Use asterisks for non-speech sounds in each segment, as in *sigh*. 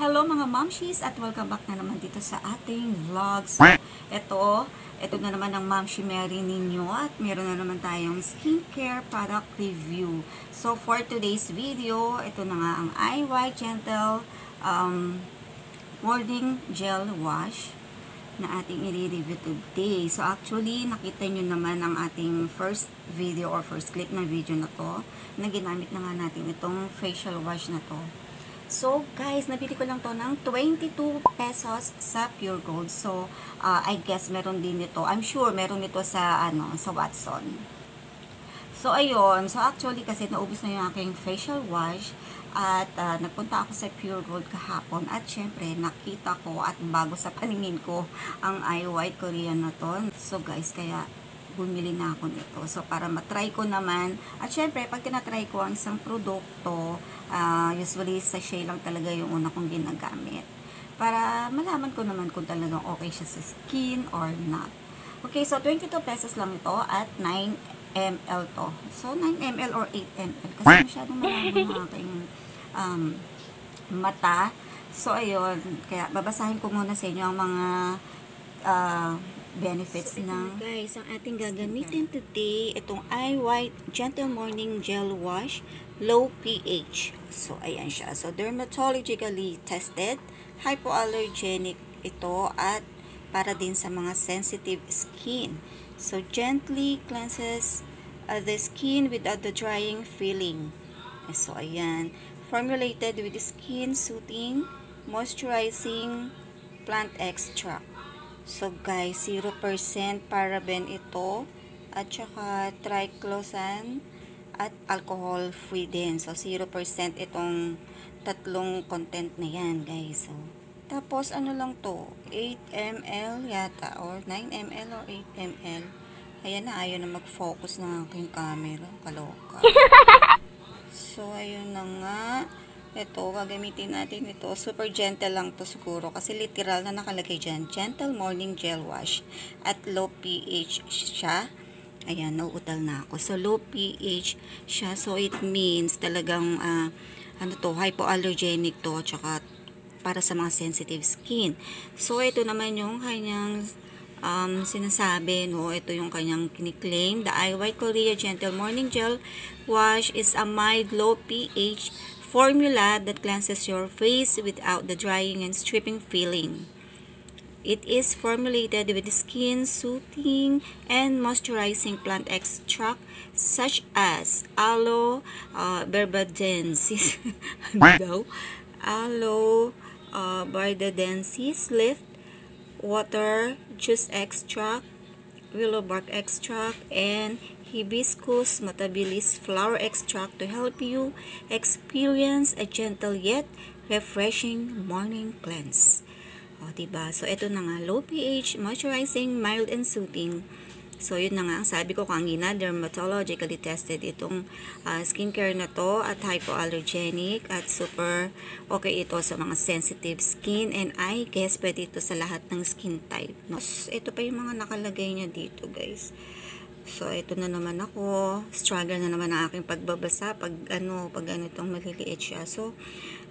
Mamshis at welcome back na naman dito sa ating vlog. So, ito, ito na naman ang Mamshi Mary ninyo at meron na naman tayong skincare product review. So, for today's video, ito na nga ang IY Gentle um, Morning Gel Wash na ating i-review today. So, actually, nakita nyo naman ang ating first video or first clip ng video na to na ginamit na nga natin itong facial wash na to. So, guys, nabili ko lang to ng 22 pesos sa Pure Gold. So, uh, I guess meron din nito. I'm sure meron nito sa, ano, sa Watson. So, ayun. So, actually, kasi naubos na yung aking facial wash. At uh, nagpunta ako sa Pure Gold kahapon. At syempre, nakita ko at bago sa paningin ko ang Eye White Korean na to. So, guys, kaya bumili na ako nito. So, para matry ko naman. At syempre, pag tinatry ko ang isang produkto, uh, usually sa shea lang talaga yung una kong ginagamit. Para malaman ko naman kung talagang okay siya sa skin or not. Okay, so 22 pesos lang ito at 9 ml to. So, 9 ml or 8 ml. Kasi masyadong malaman ang aking um, mata. So, ayun. Kaya, babasahin ko muna sa inyo ang mga uh, benefits so, ng guys ang ating gagamitin today itong eye white gentle morning gel wash low pH. So ayan siya. So dermatologically tested hypoallergenic ito at para din sa mga sensitive skin. So gently cleanses uh, the skin without the drying feeling. So ayan. Formulated with skin soothing moisturizing plant extract So guys, 0% paraben ito at saka triclosan at alcohol free din. So 0% itong tatlong content na yan guys. So, tapos ano lang to, 8 ml yata or 9 ml or 8 ml. Ayan na, ayaw na mag-focus ng aking camera. Kaloka. *laughs* So, ayun na nga. Ito, gagamitin natin ito. Super gentle lang to siguro kasi literal na nakalagay dyan. Gentle Morning Gel Wash at low pH siya. Ayan, nauutal na ako. So, low pH siya. So, it means talagang uh, ano to, hypoallergenic to tsaka para sa mga sensitive skin. So, ito naman yung kanyang um, sinasabi, no, ito yung kanyang kiniklaim. The IY Korea Gentle Morning Gel Wash is a mild low pH formula that cleanses your face without the drying and stripping feeling. It is formulated with skin soothing and moisturizing plant extract such as aloe uh, berbadensis, *laughs* ano aloe uh, berbadensis leaf, water, juice extract, willow bark extract, and hibiscus mutabilis flower extract to help you experience a gentle yet refreshing morning cleanse. O, diba? So, ito na nga, low pH, moisturizing, mild and soothing. So, yun na nga, ang sabi ko kanina, dermatologically tested itong uh, skincare na to at hypoallergenic at super okay ito sa mga sensitive skin and I guess pwede ito sa lahat ng skin type. No? Ito pa yung mga nakalagay niya dito, guys. So, ito na naman ako. Struggle na naman ang aking pagbabasa pag ano, pag ano itong maliliit siya. So,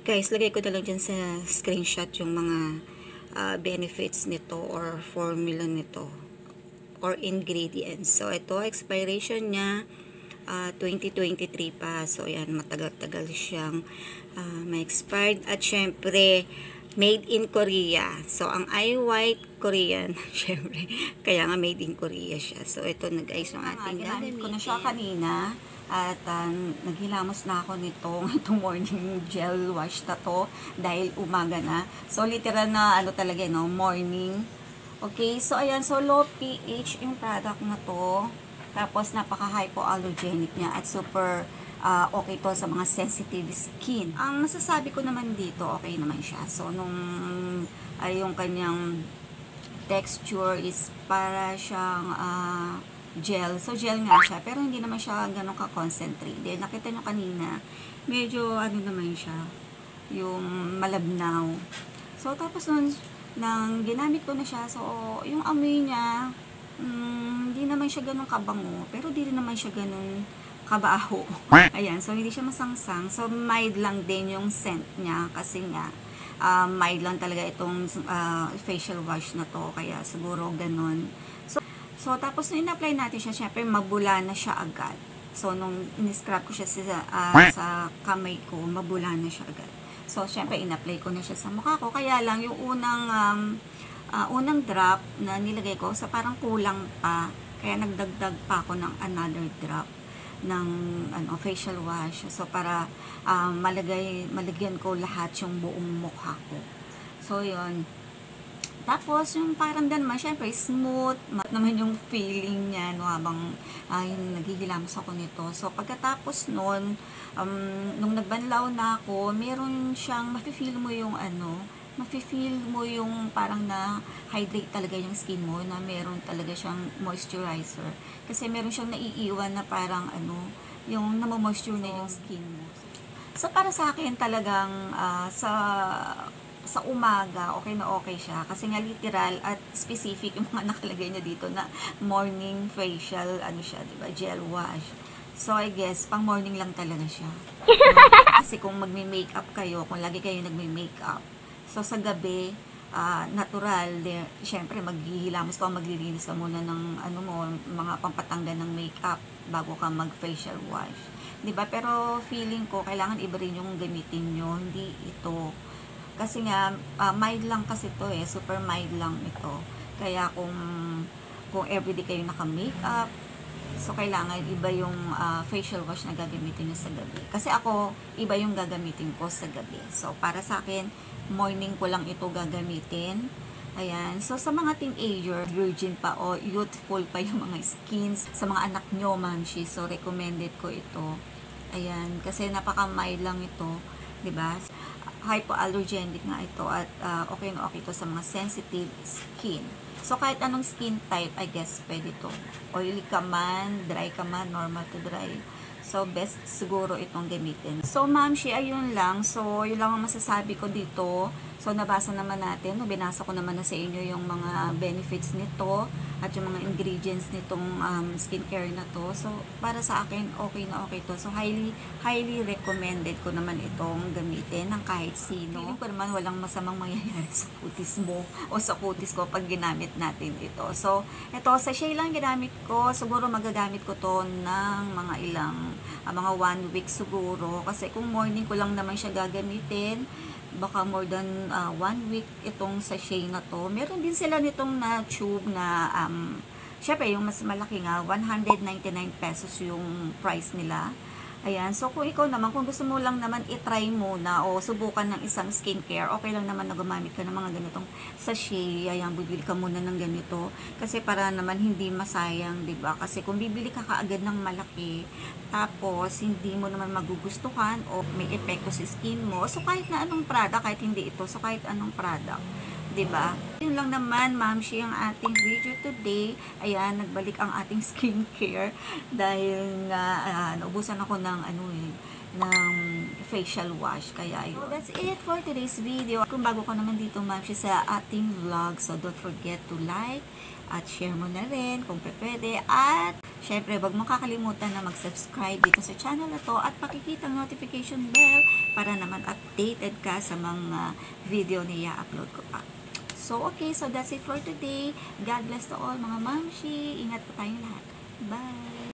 guys, lagay ko na lang dyan sa screenshot yung mga uh, benefits nito or formula nito or ingredients. So, ito, expiration niya uh, 2023 pa. So, ayan, matagal-tagal siyang uh, ma-expired. At syempre, made in Korea. So, ang eye white Korean, *laughs* syempre, kaya nga made in Korea siya. So, ito na guys, yung ating ah, Ginamit ko na siya kanina. At uh, naghilamos na ako nitong *laughs* itong morning gel wash na to dahil umaga na. So, literal na ano talaga, no, morning. Okay, so ayan, so low pH yung product na to. Tapos, napaka-hypoallergenic niya at super uh, okay to sa mga sensitive skin. Ang masasabi ko naman dito, okay naman siya. So, nung ay yung kanyang texture is para siyang uh, gel. So, gel nga siya. Pero hindi naman siya ganun ka-concentrate. Then, nakita nyo kanina, medyo ano naman siya, yung malabnaw. So, tapos nun, nang ginamit ko na siya, so, yung amoy niya, mm, hindi naman siya ganun kabango. Pero, hindi naman siya ganun kabaho. Ayan, so hindi siya masangsang. So mild lang din yung scent niya kasi nga um, mild lang talaga itong ah, facial wash na to. Kaya siguro ganun. So, so tapos nung in-apply natin siya, syempre mabula na siya agad. So, nung in-scrub ko siya sa, ah, sa kamay ko, mabula na siya agad. So, syempre, in-apply ko na siya sa mukha ko. Kaya lang, yung unang, um, ah, unang drop na nilagay ko, sa parang kulang pa. Kaya nagdagdag pa ako ng another drop ng ano, facial wash. So, para um, malagay, malagyan ko lahat yung buong mukha ko. So, yun. Tapos, yung din naman, syempre, smooth. Mat naman yung feeling niya, no, habang uh, yung naghihilamos ako nito. So, pagkatapos nun, um, nung nagbanlaw na ako, meron siyang, mafe-feel mo yung ano, mafe-feel mo yung parang na hydrate talaga yung skin mo, na meron talaga siyang moisturizer. Kasi meron siyang naiiwan na parang ano, yung namomoisture na yung skin mo. So, para sa akin talagang ah, sa sa umaga, okay na okay siya. Kasi nga literal at specific yung mga *laughs* nakalagay niya dito na morning facial, ano siya, di ba, gel wash. So, I guess, pang morning lang talaga siya. *laughs* Kasi kung magme-makeup kayo, kung lagi kayo nagme-makeup, so sa gabi, ah, natural, syempre maghihilamos ka, maglilinis ka muna ng ano mo, mga pampatanggal ng makeup bago ka mag-facial wash. ba? Pero feeling ko kailangan iba rin yung gamitin nyo, hindi ito. Kasi nga ah, mild lang kasi to eh, super mild lang ito. Kaya kung kung everyday kayo naka-makeup, so kailangan iba yung ah, facial wash na gagamitin nyo sa gabi. Kasi ako, iba yung gagamitin ko sa gabi. So para sa akin, morning ko lang ito gagamitin. Ayan. So, sa mga teenager, virgin pa o youthful pa yung mga skins sa mga anak nyo, mamshi. So, recommended ko ito. Ayan. Kasi napaka-mild lang ito. ba Hypoallergenic nga ito at ah, okay na okay ito sa mga sensitive skin. So, kahit anong skin type, I guess, pwede to. Oily ka man, dry ka man, normal to dry. So, best siguro itong gamitin. So, ma'am, she, ayun lang. So, yun lang ang masasabi ko dito. So, nabasa naman natin. Binasa ko naman na sa inyo yung mga benefits nito at yung mga ingredients nitong um, skincare na to. So, para sa akin, okay na okay to. So, highly, highly recommended ko naman itong gamitin ng kahit sino. Feeling ko naman walang masamang mangyayari sa kutis mo o sa kutis ko pag ginamit natin ito. So, ito, sa shea lang ginamit ko. Siguro magagamit ko to ng mga ilang, ah, mga one week siguro. Kasi kung morning ko lang naman siya gagamitin, baka more than uh, one week itong sachet na to. Meron din sila nitong na tube na, um, syempre yung mas malaki nga, 199 pesos yung price nila. Ayan, so kung ikaw naman, kung gusto mo lang naman itry muna o subukan ng isang skincare, okay lang naman na gumamit ka ng mga ganitong sachet, ayan, bibili ka muna ng ganito. Kasi para naman hindi masayang, ba? Kasi kung bibili ka kaagad ng malaki, tapos hindi mo naman magugustuhan o may epekto sa skin mo, so kahit na anong product, kahit hindi ito, so kahit anong product, 'di ba? Yun lang naman, Ma'am Shi, ang ating video today. Ayan, nagbalik ang ating *laughs* skincare dahil nga uh, naubusan ako ng ano eh, ng facial wash. Kaya yun. So, that's it for today's video. Kung bago ka naman dito, Ma'am Shi, sa ating vlog, so don't forget to like at share mo na rin kung pwede. At, syempre, wag mo kakalimutan na mag-subscribe dito sa channel na to at pakikita ang notification bell para naman updated ka sa mga video na i-upload ko pa. So, okay. So, that's it for today. God bless to all mga mamshi. Ingat po tayong lahat. Bye!